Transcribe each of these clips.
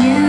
you.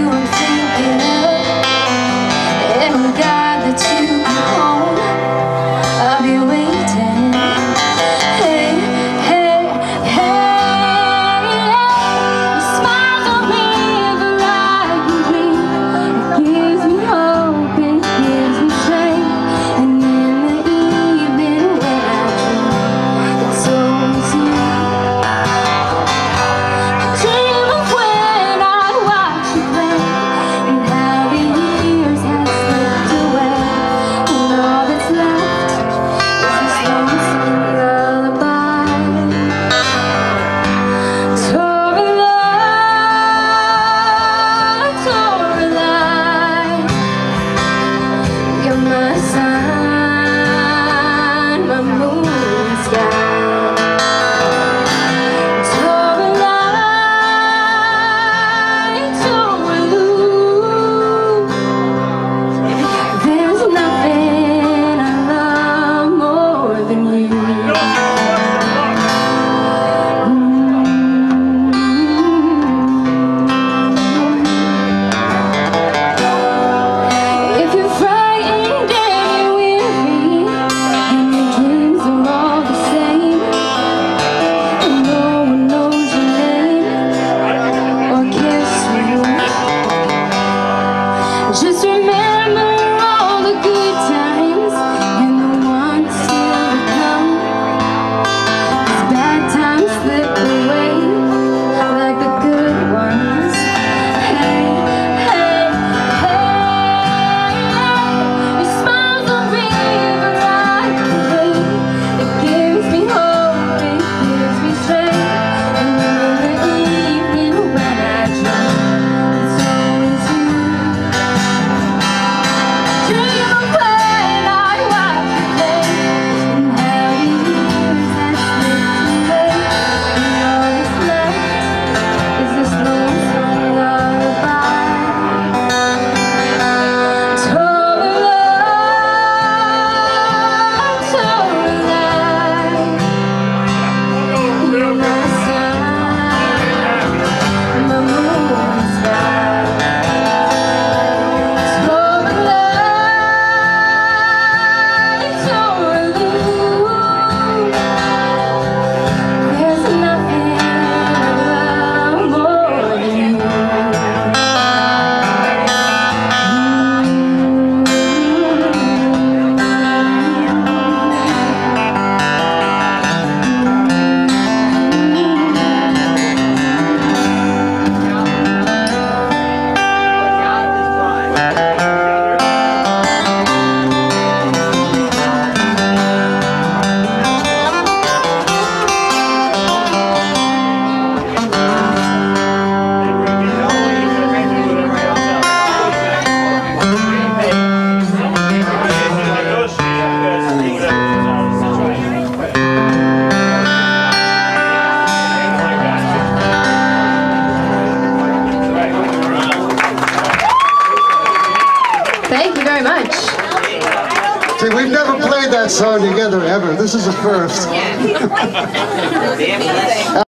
Je suis même See, we've never played that song together ever. This is a first.